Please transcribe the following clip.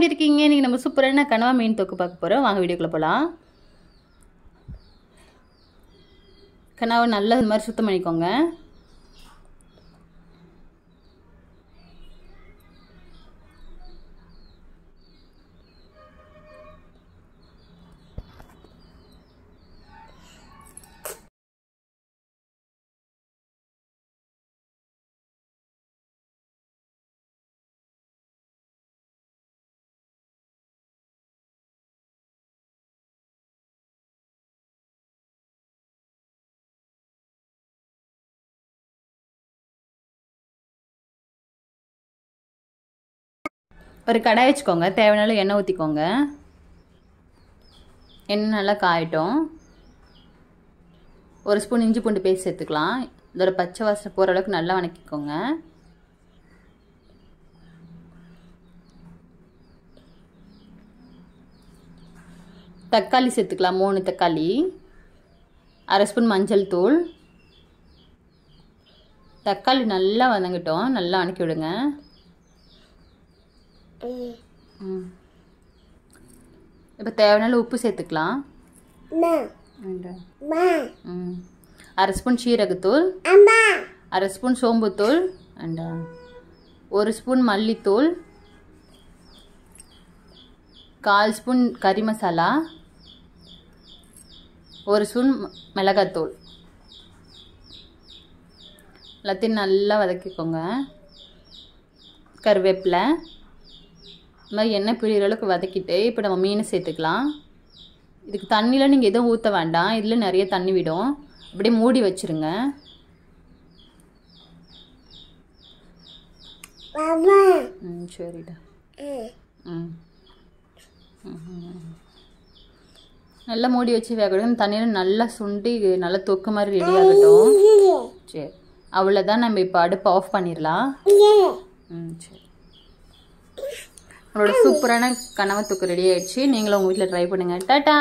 எப்படி இருக்கீங்க நீங்கள் நம்ம சூப்பரான கனவா மீன் தொக்கு பார்க்க போகிறோம் வாங்க வீடியோக்குள்ளே போகலாம் கனவை நல்லா இந்த மாதிரி சுத்தம் பண்ணிக்கோங்க. ஒரு கடாய் வச்சுக்கோங்க. தேவையான எண்ணெய் ஊற்றிக்கோங்க எண்ணெய் நல்லா காயட்டும். ஒரு ஸ்பூன் இஞ்சி பூண்டு பேஸ்ட் சேர்த்துக்கலாம். இதோட பச்சை வாசனை போகிற அளவுக்கு நல்லா வணக்கிக்கோங்க. தக்காளி சேர்த்துக்கலாம். மூணு தக்காளி. அரை ஸ்பூன் மஞ்சள் தூள். தக்காளி நல்லா வதங்கட்டும். நல்லா வணக்கி விடுங்க. இப்போ தேவையான உப்பு சேர்த்துக்கலாம். ம். அரை ஸ்பூன் சீரகத்தூள். அரை ஸ்பூன் சோம்புத்தூள். அண்ட் ஒரு ஸ்பூன் மல்லித்தூள். கால் ஸ்பூன் கறி மசாலா. ஒரு ஸ்பூன் மிளகாத்தூள். எல்லாத்தையும் நல்லா வதக்கிக்கோங்க. கருவேப்பிலை. இந்த மாதிரி எண்ணெய் பிரிகிற அளவுக்கு வதக்கிட்டு இப்போ நம்ம மீனை சேர்த்துக்கலாம். இதுக்கு தண்ணியில் நீங்கள் எதுவும் ஊற்ற வேண்டாம். இதில் நிறைய தண்ணி விடும். அப்படியே மூடி வச்சுருங்க. ம் சரிடா. ம். நல்லா மூடி வச்சு வேகணும் தண்ணியில் நல்லா சுண்டி நல்லா தொக்கு மாதிரி ரெடி ஆகட்டும். சரி. அவ்வளோதான் நம்ம இப்போ அடுப்பு ஆஃப் பண்ணிடலாம். ம் சரி. உங்களோட சூப்பரான கனவை தூக்கு ரெடி ஆயிடுச்சு. நீங்களும் உங்கள் வீட்டில் ட்ரை பண்ணுங்கள் டாட்டா!